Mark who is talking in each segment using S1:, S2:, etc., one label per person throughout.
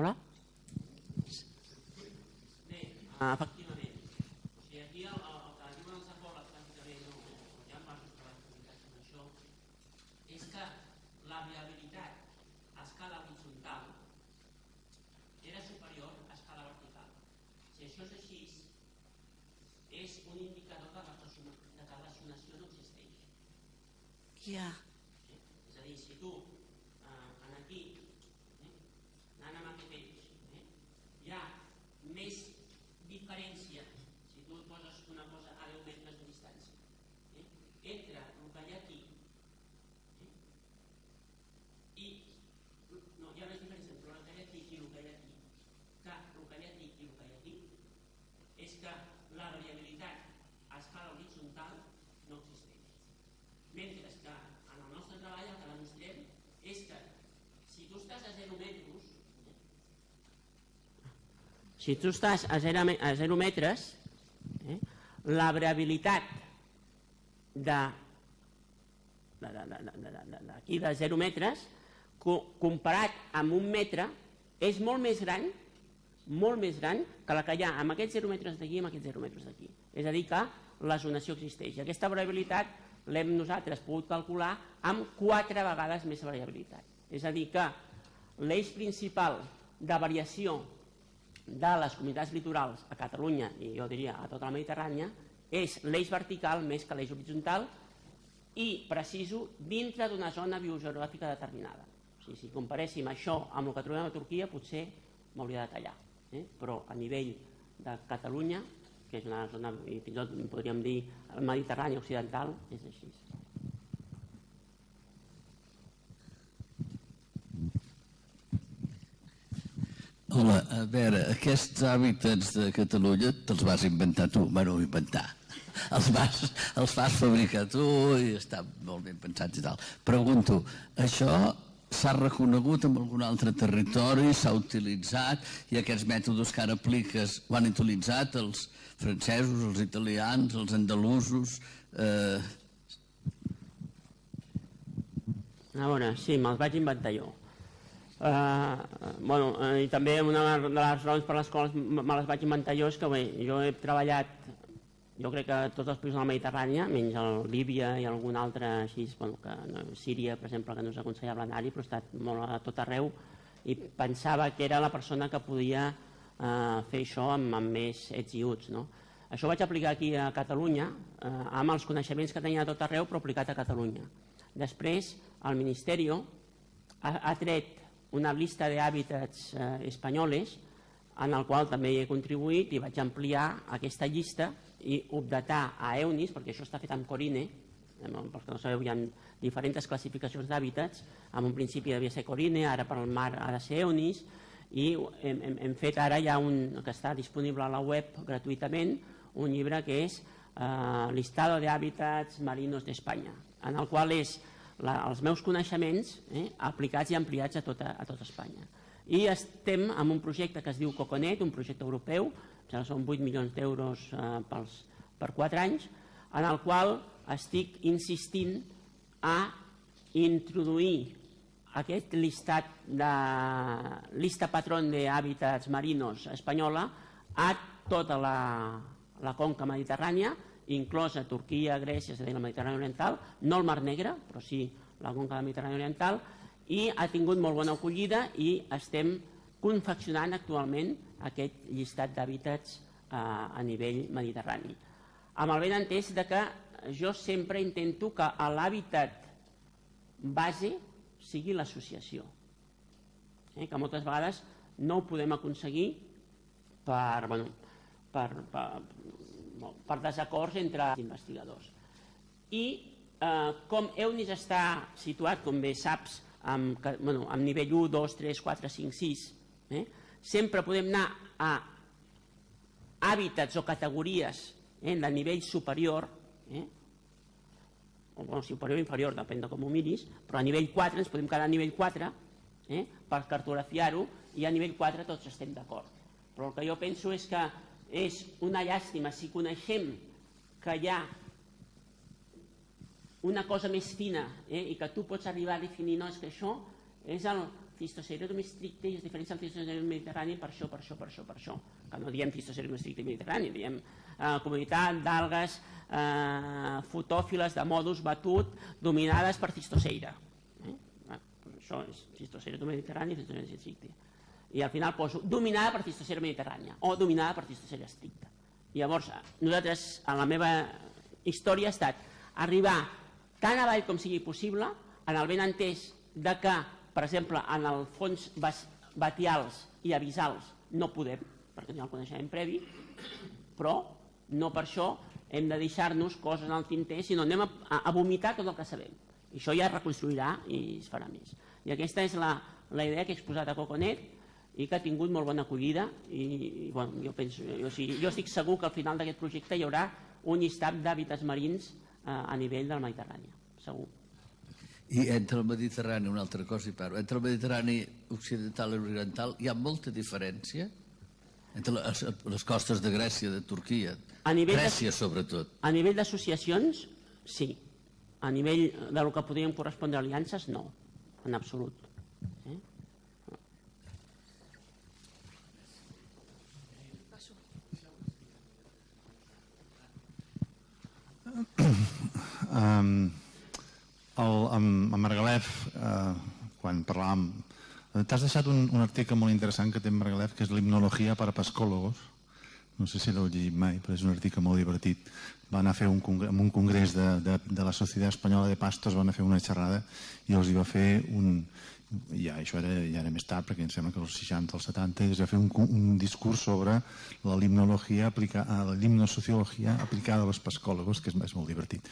S1: Hola? Bé, efectivament. O sigui, aquí el, el, que diuen els ecòlegs, bàsicament, o, o hi ha parts de les amb això, és que la viabilitat a escala horitzontal era superior a escala vertical. Si això és així, és un indicador de, la, que la sonació no existeix.
S2: Ja.
S1: Eh? És a dir, si tu eh, en aquí, eh, anant amb aquest eix, eh, hi ha més diferència, si tu poses una cosa a 10 metres de distància, eh, entre el que hi ha aquí eh, i no, hi ha més diferència entre el que hi ha aquí i el que hi ha aquí, que el que hi ha aquí i el que hi ha aquí, és que la variabilitat a escala horitzontal no existeix. Mentre que en el nostre treball el que demostrem és que si tu estàs a 0 metres, si tu estàs a 0, a 0 metres, eh, la variabilitat de d'aquí de 0 metres co comparat amb un metre és molt més gran molt més gran que la que hi ha amb aquests 0 metres d'aquí i amb aquests 0 metres d'aquí. És a dir, que la zonació existeix. Aquesta variabilitat l'hem nosaltres pogut calcular amb 4 vegades més variabilitat. És a dir, que l'eix principal de variació de les comunitats litorals a Catalunya i jo diria a tota la Mediterrània és l'eix vertical més que l'eix horitzontal i preciso dintre d'una zona biogeogràfica determinada. O sigui, si comparéssim això amb el que trobem a Turquia potser m'hauria de tallar eh? però a nivell de Catalunya, que és una zona, fins i tot podríem dir el Mediterrani occidental, és així.
S3: Hola, a veure, aquests hàbitats de Catalunya te'ls vas inventar tu, bueno, inventar. Els vas, els vas fabricar tu i està molt ben pensats i tal. Pregunto, això s'ha reconegut en algun altre territori, s'ha utilitzat i aquests mètodes que ara apliques ho han utilitzat els francesos, els italians, els andalusos... Eh...
S1: A veure, sí, me'ls vaig inventar jo. Uh, bueno, uh, i també una de les raons per les quals me les vaig inventar jo és que bé, jo he treballat jo crec que tots els països de la Mediterrània, menys el Líbia i algun altre així, bueno, que no, Síria, per exemple, que no és aconsellable anar-hi, però he estat molt a tot arreu i pensava que era la persona que podia eh, fer això amb, amb més ets i uts. No? Això ho vaig aplicar aquí a Catalunya, eh, amb els coneixements que tenia a tot arreu, però aplicat a Catalunya. Després, el Ministeri ha, ha tret una llista d'hàbitats eh, espanyoles en el qual també he contribuït i vaig ampliar aquesta llista i updatar a EUNIS, perquè això està fet amb Corine, pels que no sabeu hi ha diferents classificacions d'hàbitats, en un principi devia ser Corine, ara per al mar ha de ser EUNIS, i hem, hem, hem fet ara ja un que està disponible a la web gratuïtament, un llibre que és eh, Listado de Hàbitats Marinos d'Espanya, en el qual és la, els meus coneixements eh, aplicats i ampliats a tota, a tota Espanya. I estem amb un projecte que es diu Coconet, un projecte europeu, que són 8 milions d'euros eh, pels, per 4 anys, en el qual estic insistint a introduir aquest listat de lista patrón de hàbitats marinos espanyola a tota la, la conca mediterrània inclosa Turquia, Grècia, és a dir, la Mediterrània Oriental, no el Mar Negre, però sí la conca de la Mediterrània Oriental, i ha tingut molt bona acollida i estem confeccionant actualment aquest llistat d'hàbitats eh, a nivell mediterrani. Amb el ben entès de que jo sempre intento que l'hàbitat base sigui l'associació, eh, que moltes vegades no ho podem aconseguir per, bueno, per, per, per desacords entre investigadors. I eh, com EUNIS està situat, com bé saps, amb, bueno, amb nivell 1, 2, 3, 4, 5, 6, eh, sempre podem anar a hàbitats o categories eh, de nivell superior, eh, o bueno, superior o inferior, depèn de com ho miris, però a nivell 4 ens podem quedar a nivell 4 eh, per cartografiar-ho i a nivell 4 tots estem d'acord. Però el que jo penso és que és una llàstima si coneixem que hi ha una cosa més fina eh, i que tu pots arribar a definir no, és que això és el Cistocererum stricte i es diferencia del Cistocererum mediterrani per això, per això, per això, per això. Que no diem Cistocererum stricte mediterrani, diem eh, comunitat d'algues eh, fotòfiles de modus batut dominades per Cistoceira. Eh? Això és Cistocererum mediterrani i Cistocererum stricte. I al final poso dominada per Cistocera mediterrània o dominada per Cistocera estricta. Llavors, nosaltres, en la meva història ha estat arribar tan avall com sigui possible en el ben entès de que, per exemple, en el fons batials i avisals no podem, perquè no el coneixement previ, però no per això hem de deixar-nos coses el tinter, sinó anem a, a, vomitar tot el que sabem. I això ja es reconstruirà i es farà més. I aquesta és la, la idea que he exposat a Coconet i que ha tingut molt bona acollida i, i bueno, jo, penso, jo, sí, jo estic segur que al final d'aquest projecte hi haurà un llistat d'hàbitats marins eh, a nivell del Mediterrani, segur.
S3: I entre el Mediterrani, una altra cosa i paro, entre el Mediterrani occidental i oriental hi ha molta diferència entre les, les costes de Grècia, de Turquia, a nivell Grècia de, sobretot.
S1: A nivell d'associacions, sí. A nivell del que podríem correspondre a aliances, no, en absolut. Eh?
S4: Um, el, amb, amb Margalef, eh, quan parlàvem... T'has deixat un, un article molt interessant que té Margalef, que és l'himnologia per a pescòlogos. No sé si l'heu llegit mai, però és un article molt divertit. Van a fer un, en un congrés de, de, de la Societat Espanyola de Pastos, van a fer una xerrada i els hi va fer un, ja, això era, ja era més tard, perquè em sembla que als 60 o 70 es va fer un, un discurs sobre la limnologia, aplica, la limnosociologia aplicada als pescòlogos, que és, és molt divertit.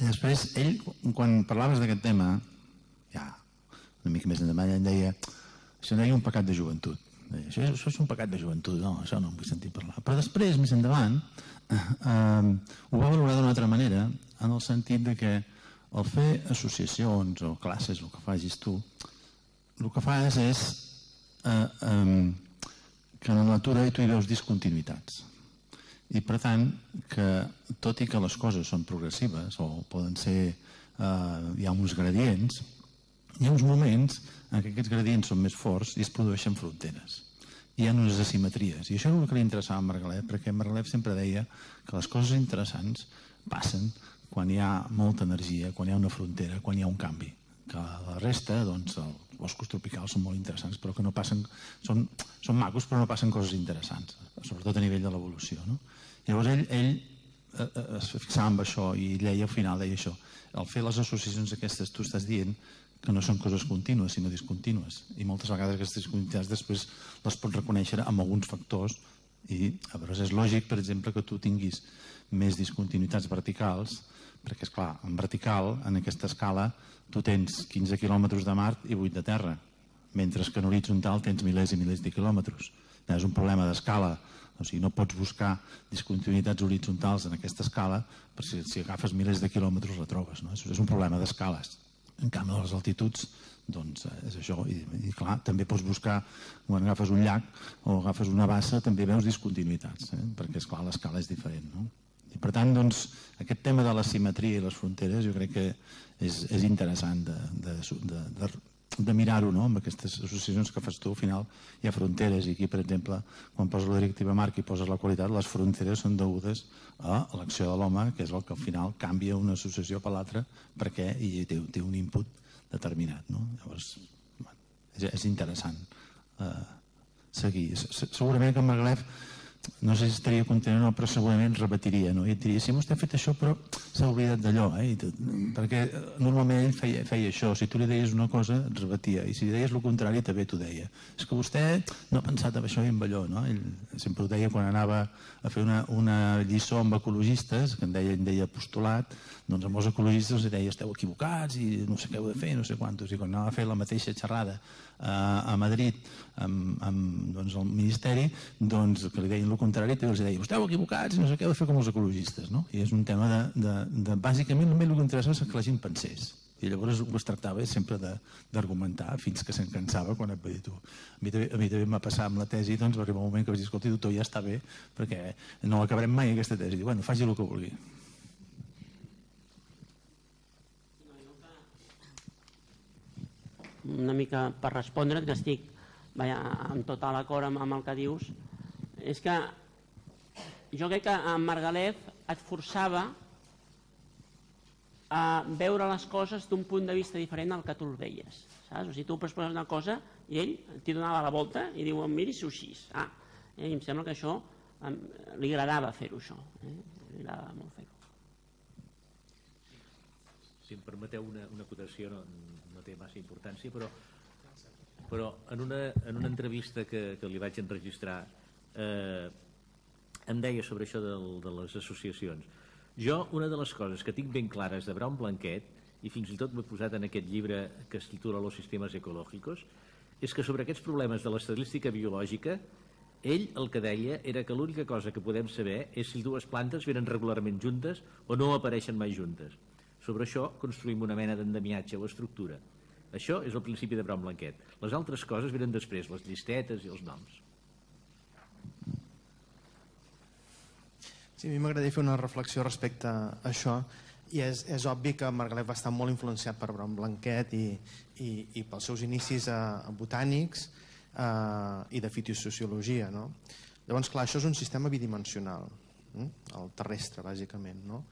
S4: I després, ell, quan parlaves d'aquest tema, ja, una mica més endavant, ell deia, això deia un pecat de joventut. Deia, això, això és un pecat de joventut, no, això no em vull sentir parlar. Però després, més endavant, eh, eh, ho va valorar d'una altra manera, en el sentit de que el fer associacions o classes, el que facis tu, el que fas és eh, eh, que en la natura tu hi veus discontinuïtats. I per tant, que tot i que les coses són progressives o poden ser, eh, hi ha uns gradients, hi ha uns moments en què aquests gradients són més forts i es produeixen fronteres. Hi ha unes asimetries. I això és el que li interessava a Margalef, perquè Margalef sempre deia que les coses interessants passen quan hi ha molta energia, quan hi ha una frontera, quan hi ha un canvi. Que la resta, doncs, els boscos tropicals són molt interessants, però que no passen... Són, són macos, però no passen coses interessants, sobretot a nivell de l'evolució. No? Llavors ell, ell eh, eh, es fixava en això i deia al final deia això. Al fer les associacions aquestes, tu estàs dient que no són coses contínues, sinó discontínues. I moltes vegades aquestes discontinuïtats després les pots reconèixer amb alguns factors i llavors és lògic, per exemple, que tu tinguis més discontinuïtats verticals perquè, és clar, en vertical, en aquesta escala, tu tens 15 quilòmetres de mar i 8 de terra, mentre que en horitzontal tens milers i milers de quilòmetres. És un problema d'escala, o sigui, no pots buscar discontinuïtats horitzontals en aquesta escala, però si, si agafes milers de quilòmetres la trobes. No? És un problema d'escales. En canvi, a les altituds, doncs eh, és això. I, I clar, també pots buscar, quan agafes un llac o agafes una bassa, també veus discontinuïtats, eh? perquè, és clar l'escala és diferent. No? I per tant, doncs, aquest tema de la simetria i les fronteres jo crec que és, és interessant de, de, de, de, de mirar-ho no? amb aquestes associacions que fas tu, al final hi ha fronteres i aquí, per exemple, quan poses la directiva marc i poses la qualitat, les fronteres són degudes a l'acció de l'home, que és el que al final canvia una associació per l'altra perquè hi té, té un input determinat. No? Llavors, bueno, és, és interessant eh, seguir. Segurament que en Maglef no sé si estaria content o no, però segurament repetiria, no? I et diria, vostè ha fet això, però s'ha oblidat d'allò, eh? I tot, perquè eh, normalment ell feia, feia això, si tu li deies una cosa, et repetia, i si li deies el contrari, també t'ho deia. És que vostè no ha pensat en això i en allò, no? Ell sempre ho deia quan anava a fer una, una lliçó amb ecologistes, que en deia, en deia postulat, doncs amb els ecologistes els deia, esteu equivocats i no sé què heu de fer, no sé quantos, i quan anava a fer la mateixa xerrada a Madrid amb, amb doncs, el Ministeri, doncs que li deien el contrari, els deia, esteu equivocats, no sé què heu de fer com els ecologistes, no? I és un tema de, de, de bàsicament, el que interessava és que la gent pensés. I llavors ho es tractava sempre d'argumentar fins que se'n cansava quan et dir tu. A mi, també em va passar amb la tesi, doncs va arribar un moment que vaig dir, escolta, doctor, ja està bé, perquè no l'acabarem mai aquesta tesi. Diu, bueno, faci el que vulgui.
S1: Una mica per respondre't, que estic vaja, amb total acord amb, amb el que dius, és que jo crec que en Margalef et forçava a veure les coses d'un punt de vista diferent al que tu el veies. Saps? O sigui, tu proposes una cosa i ell t'hi donava la volta i diu, miri-s'ho així. Ah, eh? I em sembla que això em, li agradava fer-ho, això. Eh? Li agradava molt fer-ho.
S5: Si em permeteu una, una acotació, no té massa importància, però, però en, una, en una entrevista que, que li vaig enregistrar eh, em deia sobre això del, de les associacions. Jo, una de les coses que tinc ben clares de Brown Blanquet, i fins i tot m'he posat en aquest llibre que es titula Los sistemes ecològicos, és que sobre aquests problemes de l'estadística biològica, ell el que deia era que l'única cosa que podem saber és si dues plantes venen regularment juntes o no apareixen mai juntes. Sobre això construïm una mena d'endemiatge o estructura. Això és el principi de Brown Blanquet. Les altres coses venen després, les llistetes i els noms.
S6: Sí, a mi m'agradaria fer una reflexió respecte a això i és, és obvi que Margalet va estar molt influenciat per Brown Blanquet i, i, i pels seus inicis a, a botànics eh, i de fitosociologia. No? Llavors, clar, això és un sistema bidimensional, eh? el terrestre, bàsicament. No?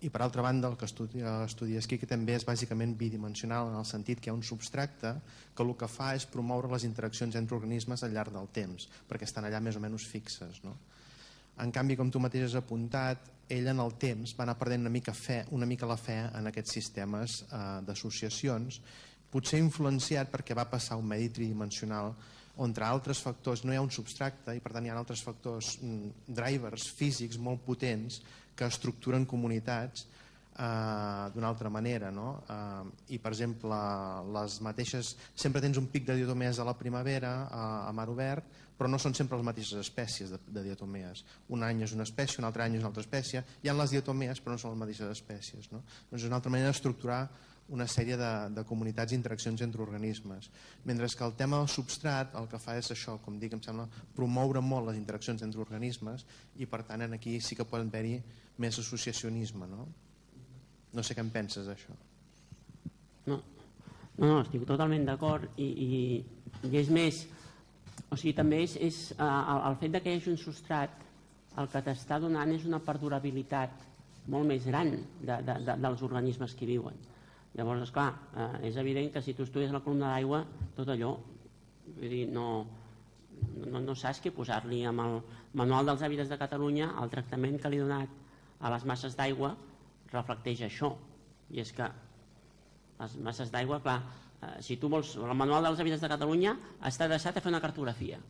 S6: I per altra banda, el que estudia, estudia aquí que també és bàsicament bidimensional en el sentit que hi ha un substracte que el que fa és promoure les interaccions entre organismes al llarg del temps, perquè estan allà més o menys fixes. No? En canvi, com tu mateix has apuntat, ell en el temps va anar perdent una mica, fe, una mica la fe en aquests sistemes eh, d'associacions, potser influenciat perquè va passar un medi tridimensional on entre altres factors no hi ha un substracte i per tant hi ha altres factors, mm, drivers físics molt potents que estructuren comunitats eh, d'una altra manera no? eh, i per exemple les mateixes sempre tens un pic de diatomees a la primavera a, a mar obert però no són sempre les mateixes espècies de, de diatomees un any és una espècie, un altre any és una altra espècie hi ha les diatomees però no són les mateixes espècies no? doncs és una altra manera d'estructurar una sèrie de, de comunitats i interaccions entre organismes. Mentre que el tema del substrat el que fa és això, com dic, em sembla, promoure molt les interaccions entre organismes i per tant en aquí sí que poden haver-hi més associacionisme. No? no sé què en penses d'això.
S1: No, no, no, estic totalment d'acord i, i, i és més, o sigui, també és, és uh, el, el fet de que hi hagi un substrat el que t'està donant és una perdurabilitat molt més gran de, de, de, dels organismes que viuen. Llavors, esclar, eh, és evident que si tu estudies la columna d'aigua, tot allò, vull dir, no, no, no saps què posar-li amb el manual dels hàbitats de Catalunya, el tractament que li he donat a les masses d'aigua reflecteix això, i és que les masses d'aigua, clar, eh, si tu vols, el manual dels hàbitats de Catalunya està adreçat a fer una cartografia.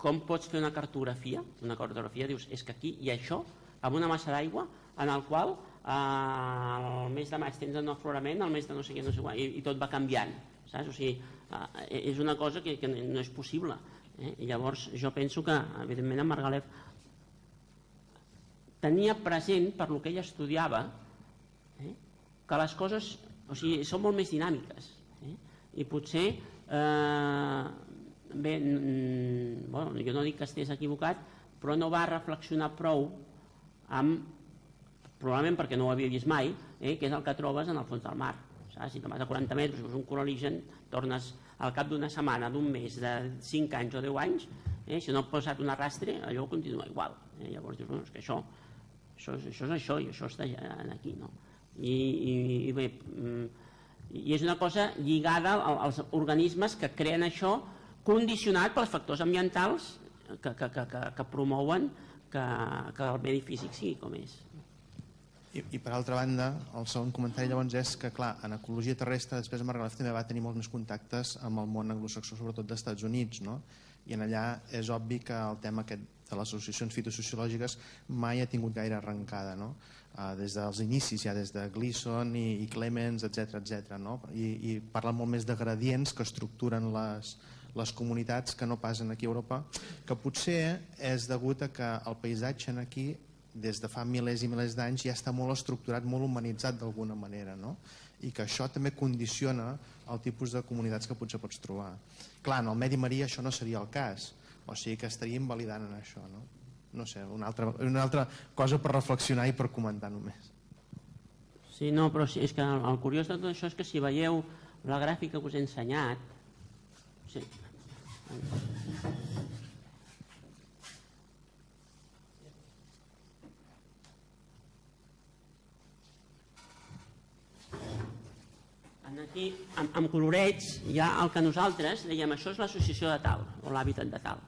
S1: Com pots fer una cartografia? Una cartografia, dius, és que aquí hi ha això, amb una massa d'aigua, en el qual eh, el mes de maig tens un aflorament, el mes de no sé què, no sé què, i, i tot va canviant. Saps? O sigui, eh, és una cosa que, que no és possible. Eh? I llavors jo penso que, evidentment, en Margalef tenia present, per lo que ell estudiava, eh? que les coses o sigui, són molt més dinàmiques. Eh? I potser, eh, bé, bueno, jo no dic que estés equivocat, però no va reflexionar prou amb probablement perquè no ho havia vist mai, eh, que és el que trobes en el fons del mar. Saps? Si te vas a 40 metres, és un coraligen, tornes al cap d'una setmana, d'un mes, de 5 anys o 10 anys, eh, si no ha posat un arrastre, allò continua igual. Eh? Llavors dius, bueno, és que això, això, això és això i això està aquí. No? I, i, i bé, mm, i és una cosa lligada als organismes que creen això condicionat pels factors ambientals que, que, que, que promouen que, que el medi físic sigui com és.
S6: I, I per altra banda, el segon comentari llavors és que, clar, en ecologia terrestre després Margalef també va tenir molts més contactes amb el món anglosaxó, sobretot dels Estats Units, no? i en allà és obvi que el tema aquest de les associacions fitosociològiques mai ha tingut gaire arrencada, no? Uh, des dels inicis, ja des de Gleason i, i Clemens, etc etc. no? I, I parlen molt més de gradients que estructuren les, les comunitats que no passen aquí a Europa, que potser és degut a que el paisatge aquí des de fa milers i milers d'anys ja està molt estructurat, molt humanitzat d'alguna manera, no? i que això també condiciona el tipus de comunitats que potser pots trobar. Clar, en el medi marí això no seria el cas, o sigui que estaríem validant en això. No, no sé, una altra, una altra cosa per reflexionar i per comentar només.
S1: Sí, no, però és que el, el curiós de tot això és que si veieu la gràfica que us he ensenyat, sí, aquí, amb, amb colorets, hi ha el que nosaltres dèiem això és l'associació de tal, o l'hàbitat de tal.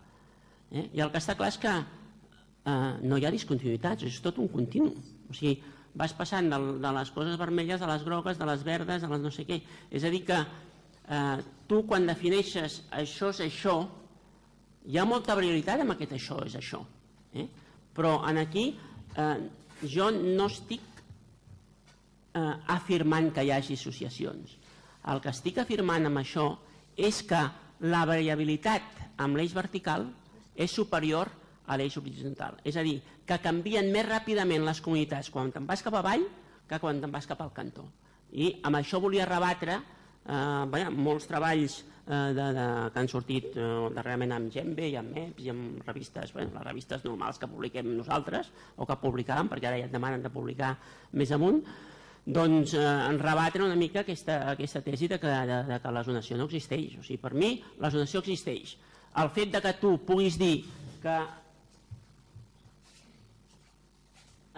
S1: Eh? I el que està clar és que eh, no hi ha discontinuïtats, és tot un continu. O sigui, vas passant de, de les coses vermelles a les grogues, de les verdes, a les no sé què. És a dir que eh, tu quan defineixes això és això, hi ha molta variabilitat en aquest això és això. Eh? Però en aquí eh, jo no estic eh, afirmant que hi hagi associacions. El que estic afirmant amb això és que la variabilitat amb l'eix vertical és superior a l'eix horitzontal. És a dir, que canvien més ràpidament les comunitats quan te'n vas cap avall que quan te'n vas cap al cantó. I amb això volia rebatre eh, bé, molts treballs eh, de, de, que han sortit eh, darrerament amb Gembe i amb MEPS i amb revistes, bé, les revistes normals que publiquem nosaltres o que publicàvem, perquè ara ja et demanen de publicar més amunt, doncs eh, rebatre una mica aquesta, aquesta tesi de que, de, de que la zonació no existeix. O sigui, per mi la zonació existeix. El fet de que tu puguis dir que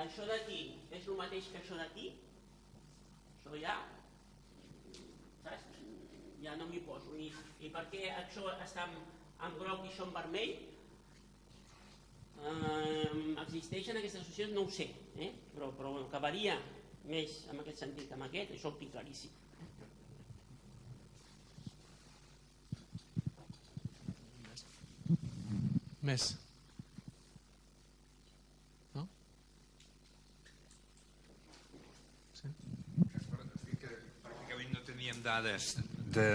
S1: això d'aquí és el mateix que això d'aquí, això ja, saps? ja no m'hi poso. I, I per què això està en, en groc i això en vermell? Eh, existeixen aquestes associacions? No ho sé, eh? però, però bueno, que varia més en aquest sentit que amb aquest, això ho tinc claríssim.
S6: Més. No? Sí.
S7: Pràcticament no teníem dades de,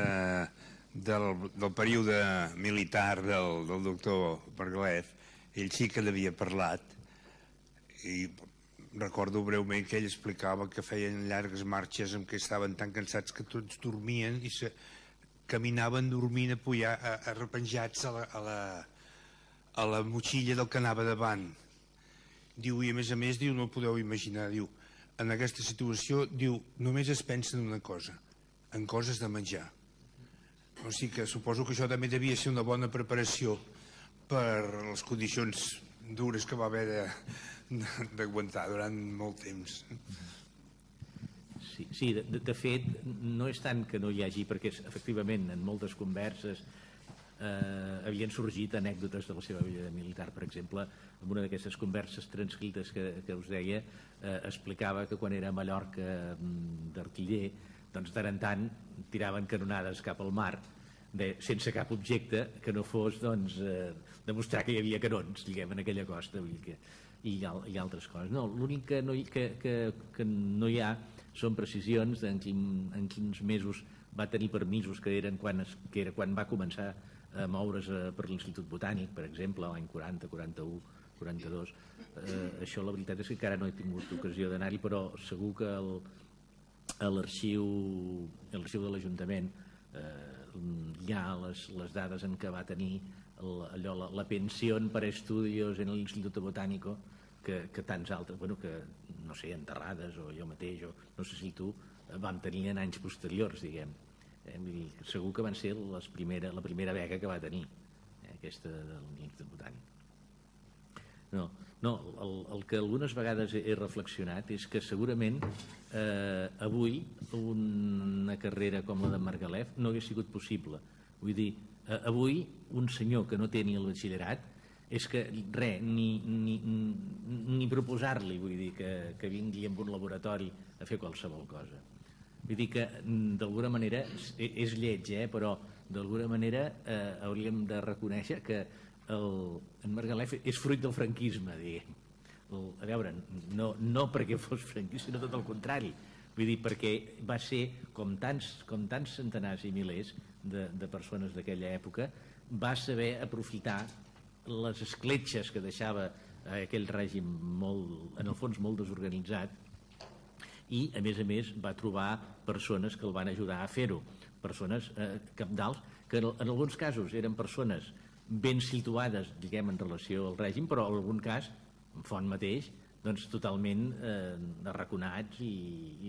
S7: del, del període militar del, del doctor Bergalef. Ell sí que n'havia parlat i recordo breument que ell explicava que feien llargues marxes en què estaven tan cansats que tots dormien i se, caminaven dormint apoyar, a, a, repenjats a la, a, la, a la motxilla del que anava davant. Diu, i a més a més, diu, no ho podeu imaginar, diu, en aquesta situació, diu, només es pensa en una cosa, en coses de menjar. O sigui que suposo que això també devia ser una bona preparació per les condicions dures que va haver d'aguantar durant molt temps.
S5: Sí, sí de, de fet, no és tant que no hi hagi, perquè efectivament en moltes converses eh, havien sorgit anècdotes de la seva vida militar. Per exemple, en una d'aquestes converses transcrites que, que us deia, eh, explicava que quan era a Mallorca mm, d'artiller, doncs tant en tant tiraven canonades cap al mar, de, sense cap objecte que no fos doncs, eh, demostrar que hi havia canons, diguem, en aquella costa. Vull dir que, i, i altres coses. No, L'únic que, no hi, que, que, que no hi ha són precisions en, quin, en quins mesos va tenir permisos que, eren quan, es, que era quan va començar a moure's eh, per l'Institut Botànic, per exemple, l'any 40, 41, 42. Eh, això la veritat és que encara no he tingut ocasió d'anar-hi, però segur que l'arxiu l'arxiu de l'Ajuntament eh, hi ha les, les dades en què va tenir allò, la, la pensió per estudios en l'Institut Botánico que, que tants altres, bueno, que no sé, enterrades o jo mateix o no sé si tu vam tenir en anys posteriors, diguem. Eh, dir, segur que van ser les primera, la primera beca que va tenir, eh, aquesta de l'Institut Botànic. No, no el, el que algunes vegades he, he reflexionat és que segurament eh, avui una carrera com la de Margalef no hagués sigut possible. Vull dir, eh, avui un senyor que no té ni el batxillerat és que res, ni, ni, ni proposar-li, vull dir, que, que vingui amb un laboratori a fer qualsevol cosa. Vull dir que d'alguna manera és lleig, eh? però d'alguna manera eh, hauríem de reconèixer que el, en Margalef és fruit del franquisme, diguem. El, a veure, no, no perquè fos franquista, sinó tot el contrari. Vull dir, perquè va ser, com tants, com tants centenars i milers de, de persones d'aquella època, va saber aprofitar les escletxes que deixava eh, aquell règim molt, en el fons molt desorganitzat i a més a més va trobar persones que el van ajudar a fer-ho persones eh, capdals que en, en alguns casos eren persones ben situades diguem en relació al règim però en algun cas, en Font mateix doncs totalment eh, arraconats i,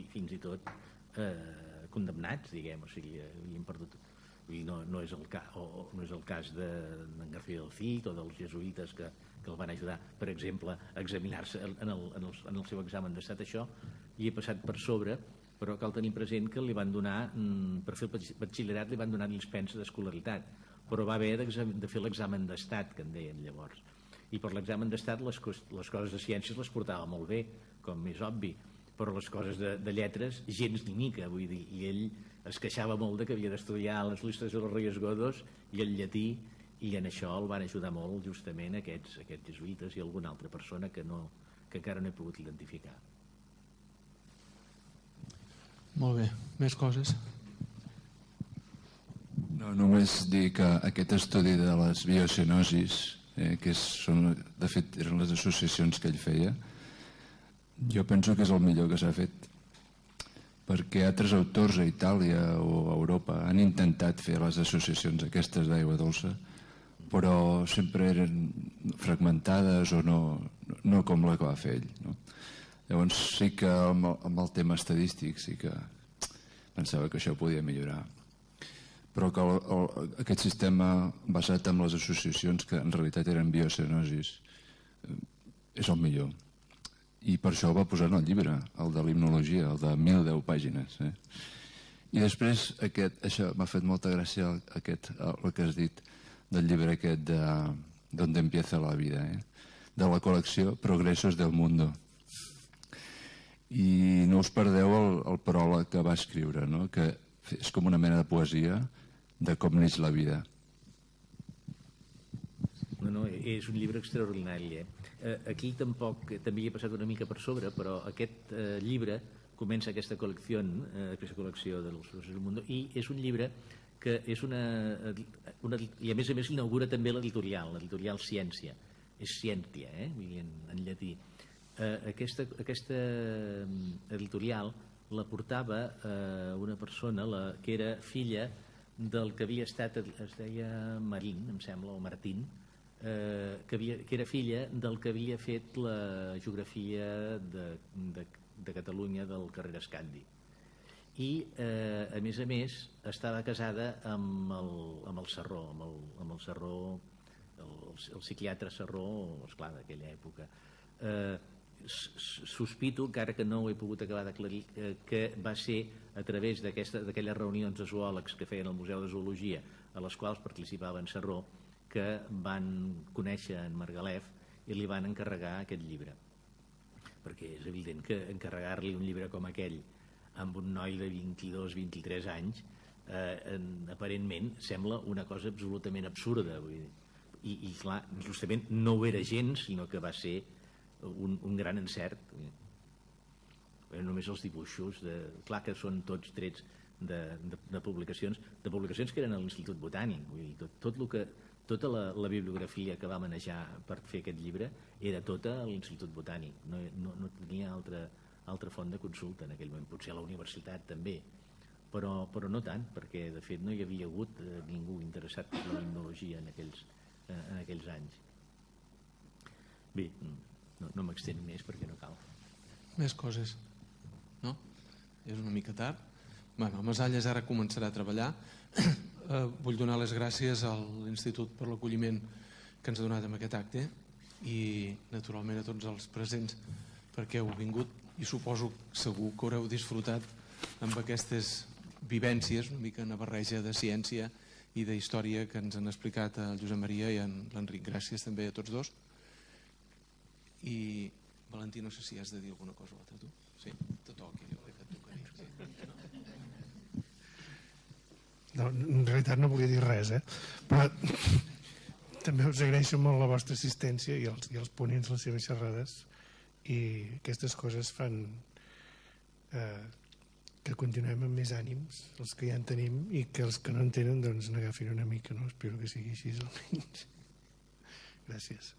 S5: i fins i tot eh, condemnats, diguem, o sigui, havien perdut i no, no, és el ca, o, no és el cas de, García del Cid o dels jesuïtes que, que el van ajudar, per exemple, a examinar-se en, el, en, el, en el seu examen d'estat. Això i he passat per sobre, però cal tenir present que li van donar, mm, per fer el batxillerat, li van donar dispensa d'escolaritat, però va haver de fer l'examen d'estat, que en deien llavors. I per l'examen d'estat les, les coses de ciències les portava molt bé, com és obvi, però les coses de, de lletres gens ni mica, vull dir, i ell es queixava molt de que havia d'estudiar les llistes de los Reyes Godos i el llatí i en això el van ajudar molt justament aquests, aquests jesuïtes i alguna altra persona que, no, que encara no he pogut identificar.
S8: Molt bé, més coses?
S9: No, només dir que aquest estudi de les biocenosis, eh, que són, de fet eren les associacions que ell feia, jo penso que és el millor que s'ha fet perquè altres autors a Itàlia o a Europa han intentat fer les associacions aquestes d'aigua dolça, però sempre eren fragmentades o no, no com la que va fer ell. No? Llavors sí que amb amb el tema estadístic sí que pensava que això podia millorar. Però que el, el, aquest sistema basat en les associacions que en realitat eren biocenosis eh, és el millor i per això va posar en el llibre, el de l'himnologia, el de 1.010 pàgines. Eh? I després, aquest, això m'ha fet molta gràcia aquest, el que has dit del llibre aquest de Donde empieza la vida, eh? de la col·lecció Progressos del Mundo. I no us perdeu el, el pròleg que va escriure, no? que és com una mena de poesia de com neix la vida.
S5: No, no, és un llibre extraordinari. Eh? Eh, aquí tampoc, també hi he passat una mica per sobre, però aquest eh, llibre comença aquesta col·lecció, eh, aquesta col·lecció dels Socis del Mundo, i és un llibre que és una, una... I a més a més inaugura també l'editorial, l'editorial Ciència. És Ciència, eh? en, en llatí. Eh, aquesta, aquesta mm, editorial la portava eh, una persona la, que era filla del que havia estat, es deia Marín, em sembla, o Martín, eh, que, havia, que era filla del que havia fet la geografia de, de, de Catalunya del carrer Escandi. I eh, a més a més estava casada amb el, amb el Serró amb el, amb el Serró el, el psiquiatre Serró esclar d'aquella època. Eh, sospito, encara que no ho he pogut acabar d'aclarir, que va ser a través d'aquelles reunions de zoòlegs que feien al Museu de Zoologia, a les quals participava en Serró, que van conèixer en Margalef i li van encarregar aquest llibre perquè és evident que encarregar-li un llibre com aquell amb un noi de 22-23 anys eh, en, aparentment sembla una cosa absolutament absurda vull dir. I, i clar, justament no ho era gens sinó que va ser un, un gran encert. Eh, només els dibuixos de, clar que són tots trets de, de, de publicacions de publicacions que eren a l'Institut Botànic vull dir, tot, tot el que tota la, la bibliografia que va manejar per fer aquest llibre era tota a l'Institut Botànic, no, no, no tenia altra, altra font de consulta en aquell moment, potser a la universitat també, però, però no tant, perquè de fet no hi havia hagut eh, ningú interessat per la limnologia en aquells, eh, en aquells anys. Bé, no, no m'extenc més perquè no cal.
S8: Més coses, no? És una mica tard. Bueno, Masalles ara començarà a treballar eh, vull donar les gràcies a l'Institut per l'acolliment que ens ha donat amb aquest acte i naturalment a tots els presents perquè heu vingut i suposo segur que haureu disfrutat amb aquestes vivències, una mica una barreja de ciència i de història que ens han explicat el Josep Maria i en l'Enric. Gràcies també a tots dos. I Valentí, no sé si has de dir alguna cosa o altra tu. Sí, te toqui. Jo crec que et tocaria. Sí.
S10: No, en realitat no volia dir res, eh? però també us agraeixo molt la vostra assistència i els, i els ponents les seves xerrades i aquestes coses fan eh, que continuem amb més ànims, els que ja en tenim, i que els que no en tenen doncs n'agafin una mica, no? Espero que sigui així almenys. Gràcies.